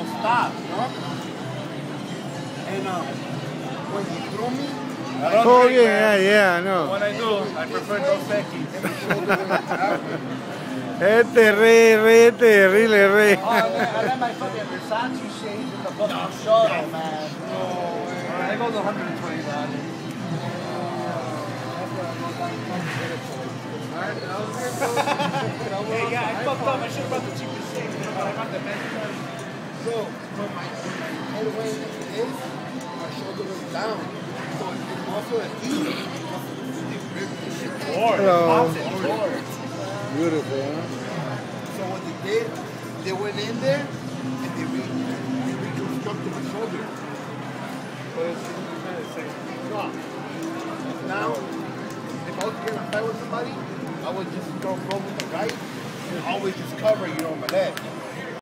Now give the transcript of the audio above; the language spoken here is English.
I'll stop, you know? And um, when he threw me, I don't Oh, drink, yeah, man. yeah, yeah, I know. When I do, I prefer Dos Equis. and his shoulder. Este rey, rey, este terrible rey. Oh, I let, I let my fucking Versace shades in the fucking shuttle, man. I go to 120 dollars. Hey, yeah, I fucked up. I should have brought the cheapest shades, but I got the best one. So when my, when my head went like this, my shoulder went down. So the muscle that you, it the shit. Hello. Pops it forward. Beautiful, huh? So what they did, they went in there and they, re- they reconstructed my shoulder. No. Now, if I was getting a fight with somebody, I would just go go with the right and always just cover, you know, my leg.